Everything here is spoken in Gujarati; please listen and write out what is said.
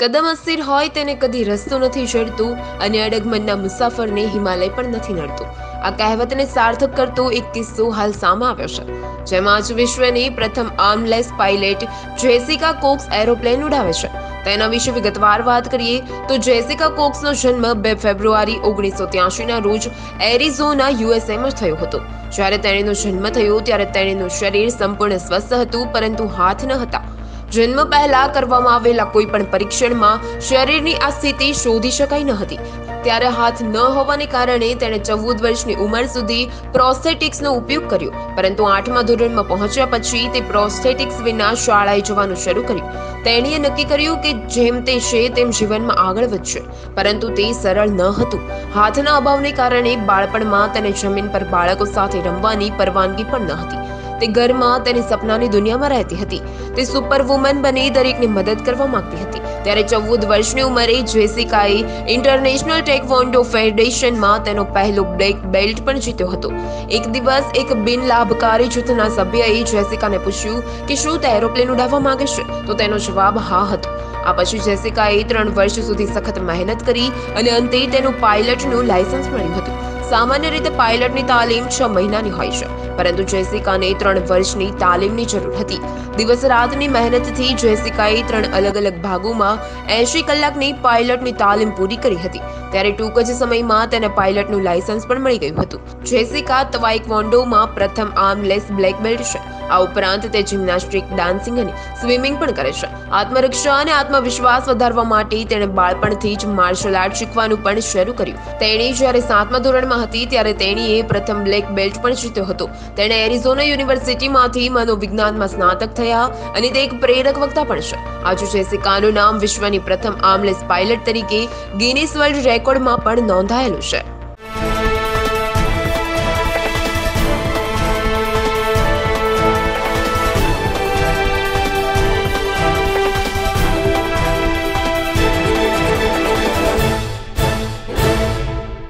કદમ અસ્થિર હોય તેને કદી રસ્તો નથી ચડતું અને અડગમનના મુસાફરને હિમાલય પણ નથી નડતું. આ કહેવતને સાર્થક કરતો એક કિસ્સો હાલ સામે આવ્યો છે. જેમાં આજ વિશ્વની પ્રથમ armless pilot Jessica Cox aeroplane ઉડાવે છે. તેના વિશે વિગતવાર વાત કરીએ તો જેસિકા કોક્સનો જન્મ બે ફેબ્રુઆરી ઓગણીસો ત્યાસીના રોજ એરિઝોના યુએસએમાં થયો હતો. જ્યારે તેણીનો જન્મ થયો ત્યારે તેણીનું શરીર સંપૂર્ણ સ્વસ્થ હતું, પરંતુ હાથ ન હતા. જન્મ પહેલા કરવામાં આવેલા કોઈ પણ પરીક્ષણમાં શરીરની આ સ્થિતિ શોધી શકાઈ ન હતી. ત્યારે હાથ ન હોવાને કારણે તેણે ચૌદ વર્ષની ઉંમર સુધી પ્રોસ્થેટિક્સનો ઉપયોગ કર્યો. પરંતુ આઠમા ધોરણમાં પહોંચ્યા પછી તે પ્રોસ્થેટિક્સ વિના શાળાએ જવાનું શરૂ કર્યું. તેણીએ નક્કી કર્યું કે જેમ તે છે તેમ જીવનમાં આગળ વધશે. પરંતુ તે સરળ ન હતું. હાથના અભાવને કારણે બાળપણમાં તેને જમીન પર બાળકો સાથે રમવાની પરવાનગી પણ ન હતી. તે ઘરમાં તેની સપનાની દુનિયામાં રહેતી હતી. તે સુપર વુમન બની દરેકને મદદ કરવા માંગતી હતી. ત્યારે ચૌદ વર્ષની ઉંમરે જેસિકાએ ઇન્ટરનેશનલ ટેકવોન્ડો ફેડરેશનમાં તેનો પહેલો બ્લેક બેલ્ટ પણ જીત્યો હતો. એક દિવસ એક બિન લાભકારી જૂથના સભ્યએ જેસિકાને પૂછ્યું કે શું તે એરોપ્લેન ઉડાવવા માંગે છે? તો તેનો જવાબ હા હતો. આ પછી જેસિકાએ ત્રણ વર્ષ સુધી સખત મહેનત કરી અને અંતે તેનું પાયલટનું લાયસન્સ મળ્યું હતું. સામાન્ય રીતે પાયલટની તાલીમ છ મહિનાની હોય છે. પરંતુ જેસિકાને ત્રણ વર્ષની તાલીમની જરૂર હતી. દિવસ રાતની મહેનતથી જેસિકાએ ત્રણ અલગ અલગ ભાગોમાં એંશી કલાકની પાયલટની તાલીમ પૂરી કરી હતી. ત્યારે ટૂંક જ સમયમાં તેને પાયલટનું લાયસન્સ પણ મળી ગયું હતું. જેસિકા તવાઇકવોન્ડોમાં પ્રથમ આર્મલેસ બ્લેક બેલ્ટ છે. આ ઉપરાંત તે જિમ્નાસ્ટિક, ડાન્સિંગ અને સ્વિમિંગ પણ કરે છે. આત્મરક્ષા અને આત્મવિશ્વાસ વધારવા માટે તેણે બાળપણથી જ માર્શલ આર્ટ શીખવાનું પણ શરૂ કર્યું. તેણી જ્યારે સાતમા ધોરણમાં હતી, ત્યારે તેણીએ પ્રથમ બ્લેક બેલ્ટ પણ જીત્યો હતો. તેણે એરિઝોના યુનિવર્સિટીમાંથી મનોવિજ્ઞાનમાં સ્નાતક થયા અને તે એક પ્રેરક વક્તા પણ છે. આજે જેસિકાનું નામ વિશ્વની પ્રથમ આર્મલેસ પાયલટ તરીકે ગિનિસ વર્લ્ડ રેકોર્ડમાં પણ નોંધાયેલું છે.